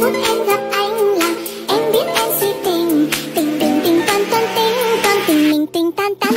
phút em gặp anh là em biết em si tình. Tình tình tình toan toan tính còn tình mình tình tan tan.